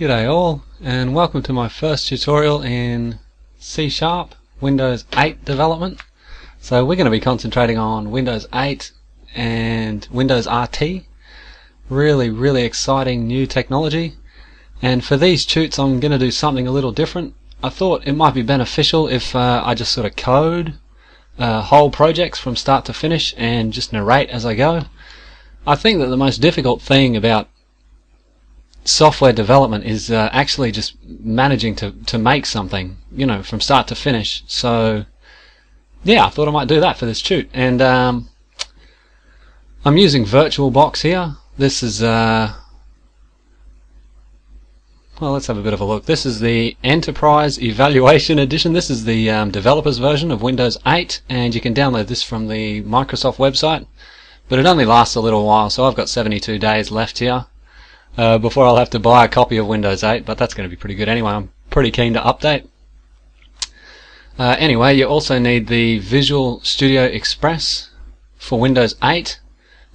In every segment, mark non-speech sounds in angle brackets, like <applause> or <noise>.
G'day all and welcome to my first tutorial in C Sharp Windows 8 development. So we're going to be concentrating on Windows 8 and Windows RT. Really really exciting new technology and for these tutes I'm going to do something a little different. I thought it might be beneficial if uh, I just sort of code uh, whole projects from start to finish and just narrate as I go. I think that the most difficult thing about software development is uh, actually just managing to, to make something, you know, from start to finish. So, yeah, I thought I might do that for this shoot. And um, I'm using VirtualBox here. This is, uh, well, let's have a bit of a look. This is the Enterprise Evaluation Edition. This is the um, developer's version of Windows 8, and you can download this from the Microsoft website. But it only lasts a little while, so I've got 72 days left here uh, before I'll have to buy a copy of Windows 8, but that's going to be pretty good anyway. I'm pretty keen to update. Uh, anyway, you also need the Visual Studio Express for Windows 8.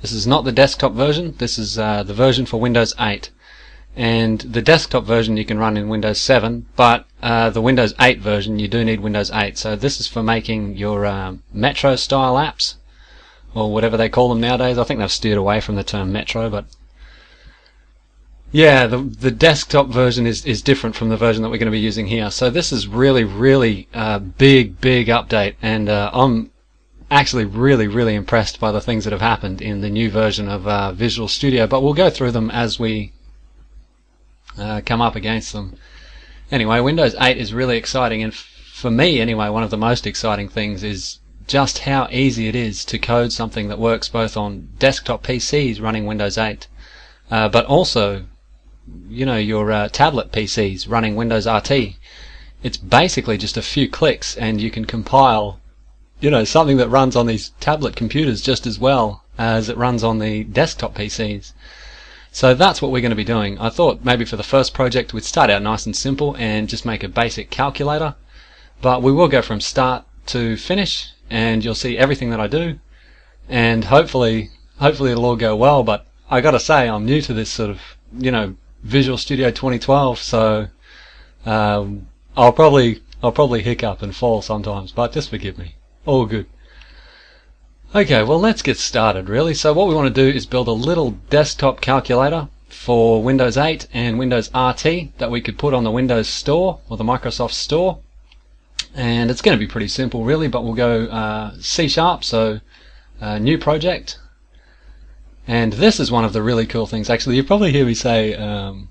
This is not the desktop version, this is uh, the version for Windows 8. And the desktop version you can run in Windows 7, but uh, the Windows 8 version you do need Windows 8. So this is for making your um, Metro style apps, or whatever they call them nowadays. I think they've steered away from the term Metro, but yeah, the the desktop version is, is different from the version that we're going to be using here. So this is really, really uh, big, big update, and uh, I'm actually really, really impressed by the things that have happened in the new version of uh, Visual Studio. But we'll go through them as we uh, come up against them. Anyway, Windows 8 is really exciting, and for me, anyway, one of the most exciting things is just how easy it is to code something that works both on desktop PCs running Windows 8, uh, but also you know your uh, tablet PCs running Windows RT. It's basically just a few clicks and you can compile you know something that runs on these tablet computers just as well as it runs on the desktop PCs. So that's what we're going to be doing. I thought maybe for the first project we'd start out nice and simple and just make a basic calculator. But we will go from start to finish and you'll see everything that I do and hopefully hopefully it'll all go well but I gotta say I'm new to this sort of you know Visual Studio 2012, so um, I'll probably I'll probably hiccup and fall sometimes, but just forgive me. All good. Okay, well let's get started really. So what we want to do is build a little desktop calculator for Windows 8 and Windows RT that we could put on the Windows Store or the Microsoft Store. And it's going to be pretty simple really, but we'll go uh, C Sharp, so uh, new project, and this is one of the really cool things. Actually, you probably hear me say, um,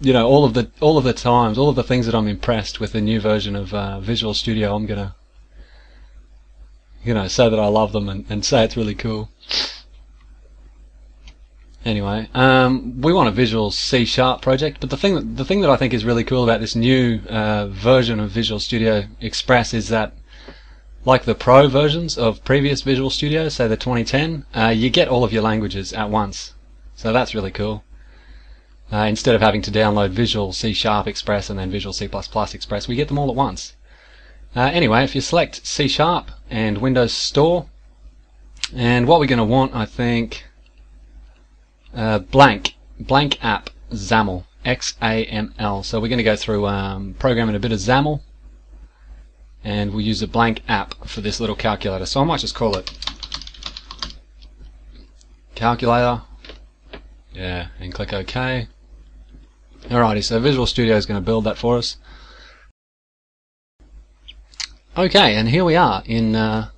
you know, all of the all of the times, all of the things that I'm impressed with the new version of uh, Visual Studio. I'm gonna, you know, say that I love them and, and say it's really cool. Anyway, um, we want a Visual C Sharp project, but the thing that, the thing that I think is really cool about this new uh, version of Visual Studio Express is that like the pro versions of previous Visual Studio, say the 2010, uh, you get all of your languages at once. So that's really cool. Uh, instead of having to download Visual C Sharp Express and then Visual C++ Express, we get them all at once. Uh, anyway, if you select C Sharp and Windows Store, and what we're going to want, I think, uh, blank, blank app, XAML, X-A-M-L. So we're going to go through um, programming a bit of XAML, and we'll use a blank app for this little calculator. So I might just call it calculator. Yeah, and click OK. Alrighty, so Visual Studio is going to build that for us. Okay, and here we are in uh,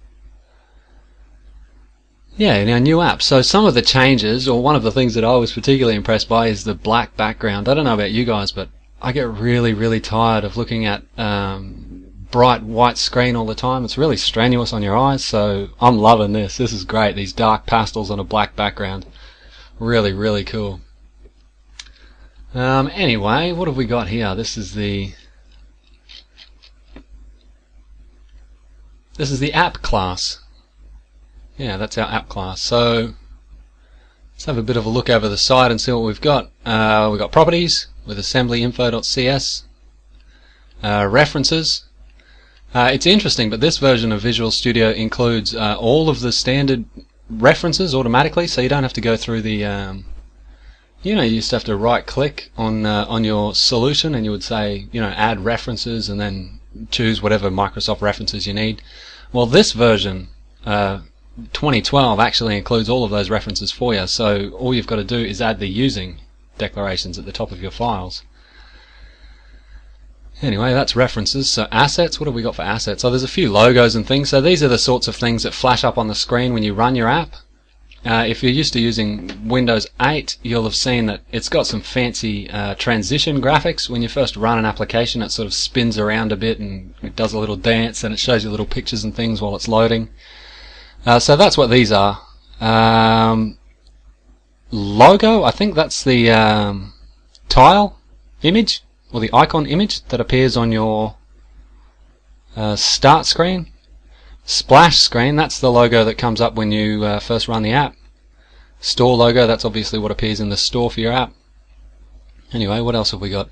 yeah, in our new app. So some of the changes, or one of the things that I was particularly impressed by, is the black background. I don't know about you guys, but I get really, really tired of looking at um, bright white screen all the time. It's really strenuous on your eyes, so I'm loving this. This is great. These dark pastels on a black background. Really, really cool. Um, anyway, what have we got here? This is the this is the app class. Yeah, that's our app class. So let's have a bit of a look over the side and see what we've got. Uh, we've got properties with assemblyinfo.cs, uh, references, uh, it's interesting, but this version of Visual Studio includes uh, all of the standard references automatically, so you don't have to go through the um, you know, you to have to right click on uh, on your solution and you would say, you know, add references and then choose whatever Microsoft references you need. Well, this version, uh, 2012, actually includes all of those references for you. So all you've got to do is add the using declarations at the top of your files. Anyway, that's references. So assets, what have we got for assets? So there's a few logos and things. So these are the sorts of things that flash up on the screen when you run your app. Uh, if you're used to using Windows 8, you'll have seen that it's got some fancy uh, transition graphics. When you first run an application, it sort of spins around a bit and it does a little dance and it shows you little pictures and things while it's loading. Uh, so that's what these are. Um, logo, I think that's the um, tile image or the icon image that appears on your uh, start screen. Splash screen, that's the logo that comes up when you uh, first run the app. Store logo, that's obviously what appears in the store for your app. Anyway, what else have we got?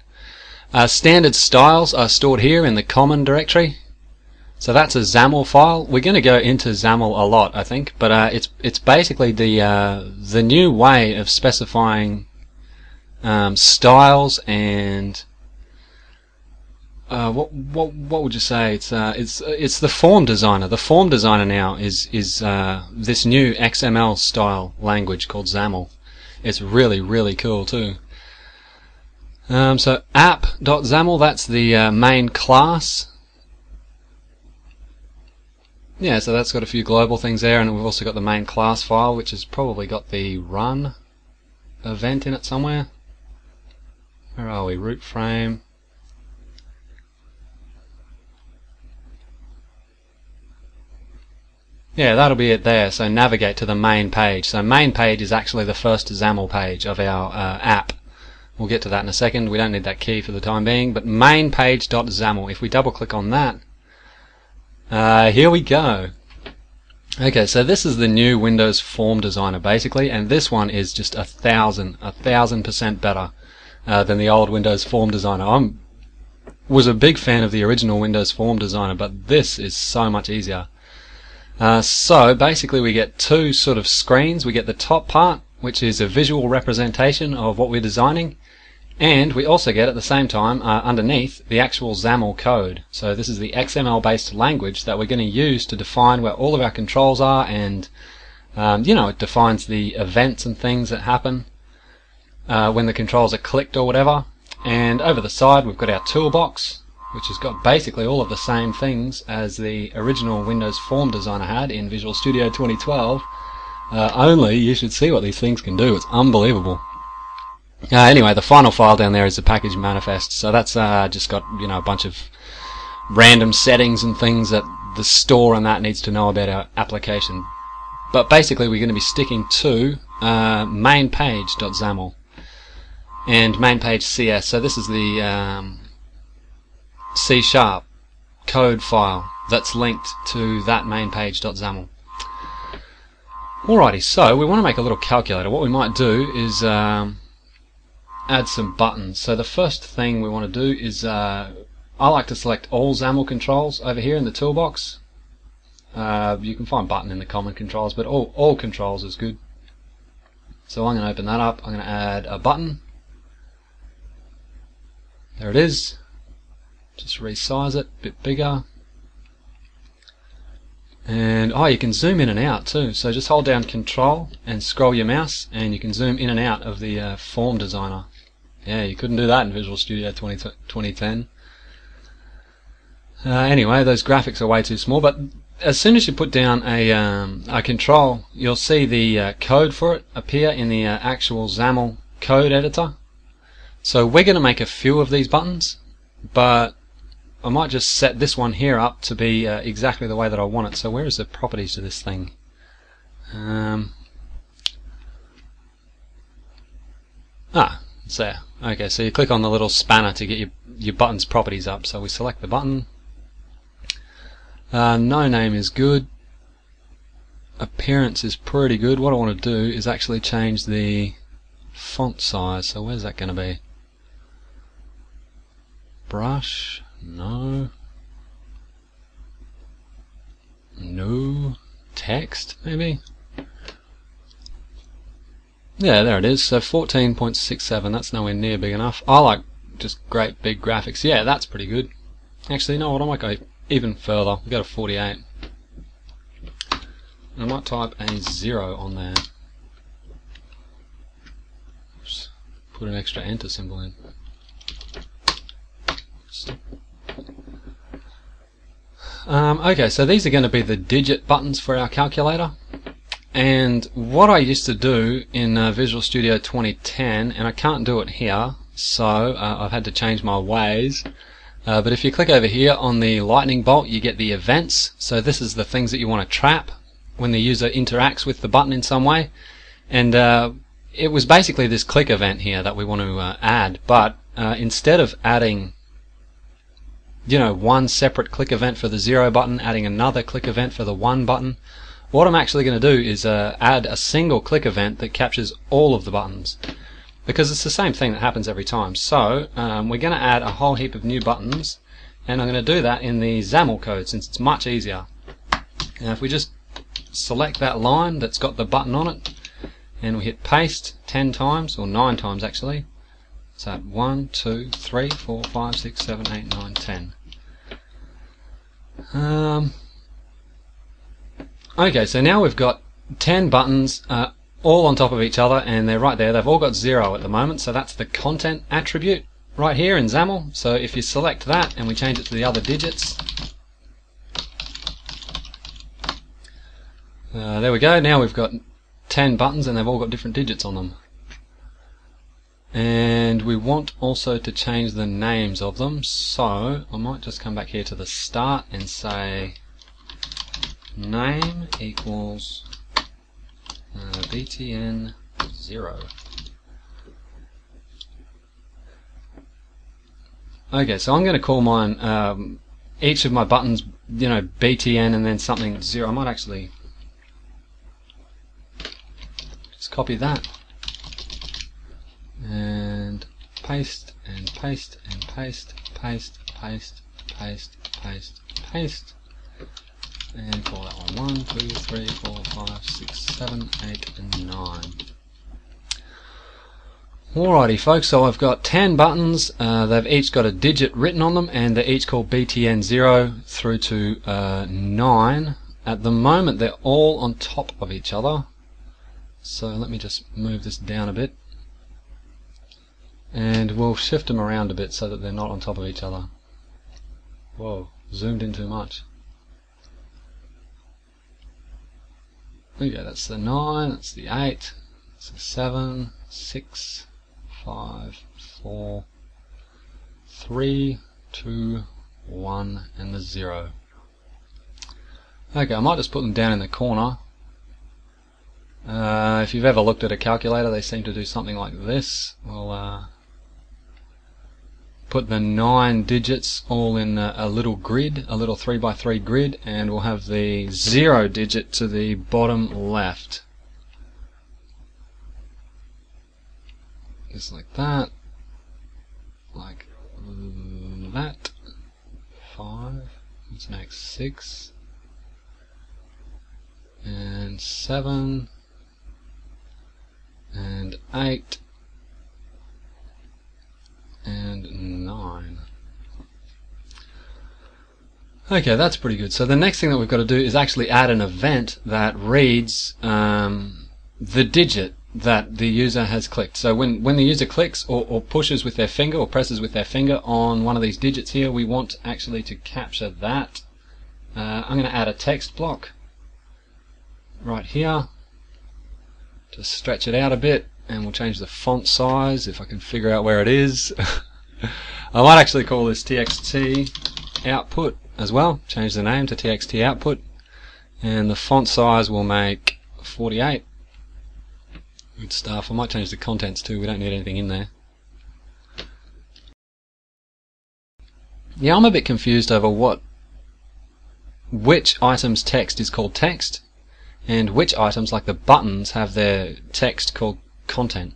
Uh, standard styles are stored here in the common directory. So that's a XAML file. We're going to go into XAML a lot, I think, but uh, it's it's basically the uh, the new way of specifying um, styles and uh, what what what would you say? It's uh, it's it's the form designer. The form designer now is is uh, this new XML style language called XAML. It's really really cool too. Um, so app.xaml that's the uh, main class. Yeah, so that's got a few global things there, and we've also got the main class file, which has probably got the run event in it somewhere. Where are we? Root frame. Yeah, that'll be it there. So navigate to the main page. So main page is actually the first XAML page of our uh, app. We'll get to that in a second. We don't need that key for the time being. But main page.xaml. If we double click on that, uh, here we go. Okay, so this is the new Windows Form Designer basically, and this one is just a thousand, a thousand percent better uh, than the old Windows Form Designer. I'm was a big fan of the original Windows Form Designer, but this is so much easier. Uh, so basically we get two sort of screens. We get the top part, which is a visual representation of what we're designing, and we also get at the same time uh, underneath the actual XAML code. So this is the XML based language that we're going to use to define where all of our controls are and um, you know it defines the events and things that happen uh, when the controls are clicked or whatever. And over the side we've got our toolbox which has got basically all of the same things as the original Windows Form Designer had in Visual Studio 2012. Uh, only you should see what these things can do. It's unbelievable. Uh, anyway, the final file down there is the package manifest. So that's uh, just got you know a bunch of random settings and things that the store and that needs to know about our application. But basically, we're going to be sticking to uh, main page.xaml and mainpage.cs. So this is the um, C sharp code file that's linked to that main page.xaml. Alrighty, so we want to make a little calculator. What we might do is um, add some buttons. So the first thing we want to do is uh, I like to select all XAML controls over here in the toolbox. Uh, you can find button in the common controls, but all, all controls is good. So I'm going to open that up. I'm going to add a button. There it is. Just resize it a bit bigger. And oh, you can zoom in and out too. So just hold down Control and scroll your mouse, and you can zoom in and out of the uh, form designer. Yeah, you couldn't do that in Visual Studio 20, 2010. Uh, anyway, those graphics are way too small, but as soon as you put down a, um, a control, you'll see the uh, code for it appear in the uh, actual XAML code editor. So we're going to make a few of these buttons, but I might just set this one here up to be uh, exactly the way that I want it. So where is the properties of this thing? Um, ah, it's there. Okay, so you click on the little spanner to get your, your button's properties up. So we select the button. Uh, no name is good. Appearance is pretty good. What I want to do is actually change the font size. So where's that going to be? Brush. No. No. Text, maybe? Yeah, there it is. So 14.67, that's nowhere near big enough. I like just great big graphics. Yeah, that's pretty good. Actually, you know what, I might go even further. We'll go to 48. I might type a 0 on there. Oops. Put an extra enter symbol in. Um, okay, so these are going to be the digit buttons for our calculator. And what I used to do in uh, Visual Studio 2010, and I can't do it here, so uh, I've had to change my ways. Uh, but if you click over here on the lightning bolt, you get the events. So this is the things that you want to trap when the user interacts with the button in some way. And uh, it was basically this click event here that we want to uh, add. But uh, instead of adding you know, one separate click event for the zero button, adding another click event for the one button. What I'm actually going to do is uh, add a single click event that captures all of the buttons because it's the same thing that happens every time. So um, we're going to add a whole heap of new buttons and I'm going to do that in the XAML code since it's much easier. Now if we just select that line that's got the button on it and we hit paste 10 times or 9 times actually so 1, 2, 3, 4, 5, 6, 7, 8, 9, 10. Um, okay, so now we've got 10 buttons uh, all on top of each other and they're right there. They've all got 0 at the moment, so that's the content attribute right here in XAML. So if you select that and we change it to the other digits, uh, there we go. Now we've got 10 buttons and they've all got different digits on them and we want also to change the names of them. So I might just come back here to the start and say name equals uh, btn 0 okay so I'm going to call mine um, each of my buttons you know btn and then something 0 I might actually just copy that and paste and paste and paste, paste, paste, paste, paste, paste, and call that one. 1, 2, 3, 4, 5, 6, 7, 8, and 9. Alrighty folks, so I've got 10 buttons, uh, they've each got a digit written on them and they're each called BTN 0 through to uh, 9. At the moment they're all on top of each other, so let me just move this down a bit and we'll shift them around a bit so that they're not on top of each other. Whoa, zoomed in too much. Okay, that's the 9, that's the 8, that's the 7, 6, 5, 4, 3, 2, 1, and the 0. Okay, I might just put them down in the corner. Uh, if you've ever looked at a calculator, they seem to do something like this. Well, uh, put the nine digits all in a, a little grid, a little 3x3 grid, and we'll have the zero digit to the bottom left. Just like that. Like that. Five. What's next? Six. And seven. And eight and 9. Okay, that's pretty good. So the next thing that we've got to do is actually add an event that reads um, the digit that the user has clicked. So when, when the user clicks or, or pushes with their finger or presses with their finger on one of these digits here, we want actually to capture that. Uh, I'm going to add a text block right here to stretch it out a bit and we'll change the font size if I can figure out where it is. <laughs> I might actually call this txt output as well. Change the name to txt output and the font size will make 48. Good stuff. I might change the contents too. We don't need anything in there. Yeah, I'm a bit confused over what which item's text is called text and which items like the buttons have their text called content.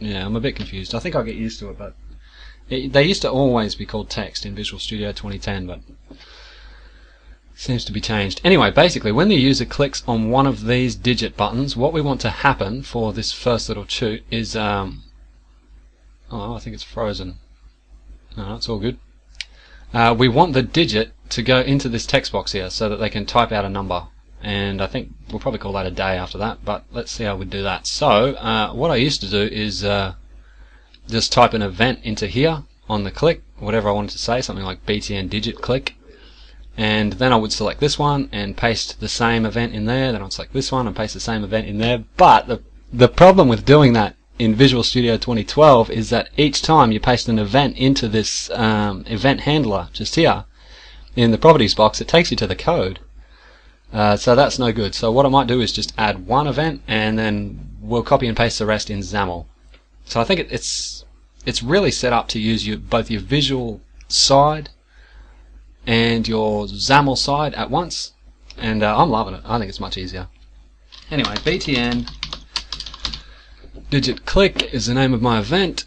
Yeah, I'm a bit confused. I think I'll get used to it, but it, they used to always be called text in Visual Studio 2010, but seems to be changed. Anyway, basically, when the user clicks on one of these digit buttons, what we want to happen for this first little chute is, um, oh, I think it's frozen. No, it's all good. Uh, we want the digit to go into this text box here so that they can type out a number. And I think we'll probably call that a day after that, but let's see how we do that. So, uh, what I used to do is uh, just type an event into here on the click, whatever I wanted to say, something like BTN digit click, and then I would select this one and paste the same event in there, then I'd select this one and paste the same event in there, but the, the problem with doing that in Visual Studio 2012 is that each time you paste an event into this um, event handler just here in the properties box, it takes you to the code. Uh, so that's no good. So what I might do is just add one event and then we'll copy and paste the rest in XAML. So I think it, it's it's really set up to use your, both your visual side and your XAML side at once. And uh, I'm loving it. I think it's much easier. Anyway, BTN digit click is the name of my event.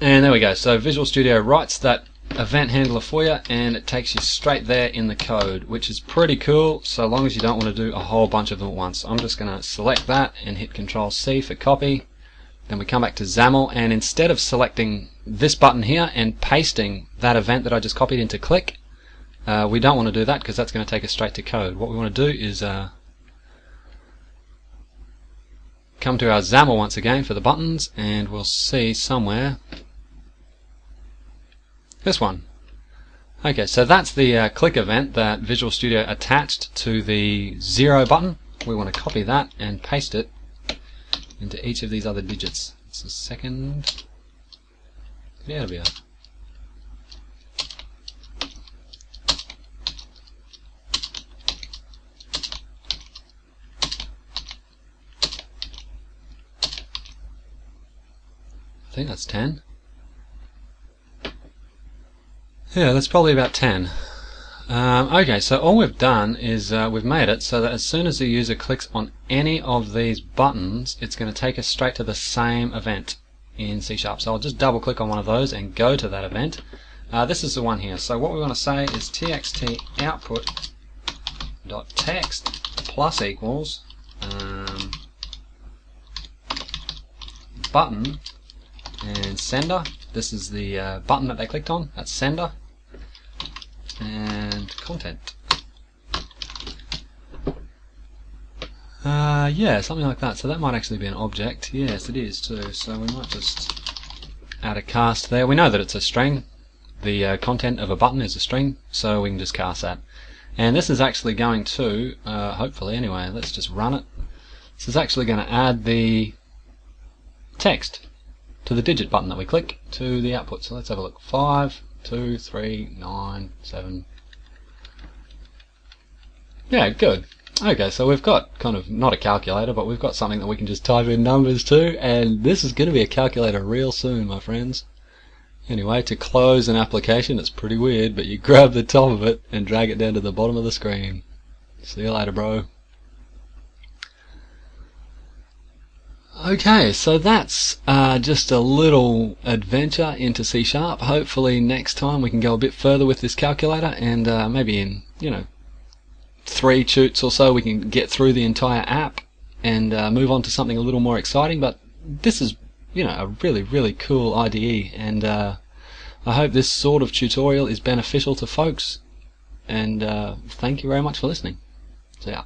And there we go. So Visual Studio writes that event handler for you and it takes you straight there in the code, which is pretty cool so long as you don't want to do a whole bunch of them at once. I'm just going to select that and hit Control C for copy. Then we come back to XAML and instead of selecting this button here and pasting that event that I just copied into click, uh, we don't want to do that because that's going to take us straight to code. What we want to do is uh, come to our XAML once again for the buttons and we'll see somewhere this one. Okay, so that's the uh, click event that Visual Studio attached to the zero button. We want to copy that and paste it into each of these other digits. It's a second. Get out of here. I think that's 10. Yeah, that's probably about 10. Um, okay, so all we've done is uh, we've made it so that as soon as the user clicks on any of these buttons, it's going to take us straight to the same event in C Sharp. So I'll just double click on one of those and go to that event. Uh, this is the one here. So what we want to say is txt output dot text plus equals um, button and sender. This is the uh, button that they clicked on. That's sender and content. Uh, yeah, something like that. So that might actually be an object. Yes, it is too. So we might just add a cast there. We know that it's a string. The uh, content of a button is a string, so we can just cast that. And this is actually going to, uh, hopefully anyway, let's just run it. This is actually going to add the text to the digit button that we click to the output. So let's have a look. 5, two, three, nine, seven. Yeah, good. Okay, so we've got kind of not a calculator, but we've got something that we can just type in numbers to, and this is going to be a calculator real soon, my friends. Anyway, to close an application, it's pretty weird, but you <laughs> grab the top of it and drag it down to the bottom of the screen. See you later, bro. Okay, so that's uh, just a little adventure into C Sharp. Hopefully next time we can go a bit further with this calculator and uh, maybe in, you know, three chutes or so we can get through the entire app and uh, move on to something a little more exciting. But this is, you know, a really, really cool IDE and uh, I hope this sort of tutorial is beneficial to folks and uh, thank you very much for listening. See ya.